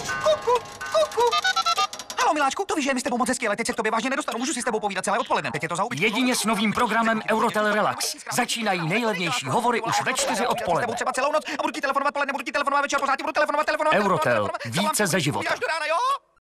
kuku, kuku. Halo, miláčku, to víš, že mi s tebou moc hezky, ale teď se k tobě vážně nedostanu. Můžu si s tebou povídat celé odpoledne. Teď je to za. Jedině s novým programem Eurotel Relax. Začínají nejlevnější hovory už ve čtyři odpoledne. s odpoledne. třeba celou noc a budu ti telefonovat poledne, budu ti telefonovat večer, pořád ti budu telefonovat, telefonovat. Eurotel. telefonovat. Více ze života. Až do rána, jo?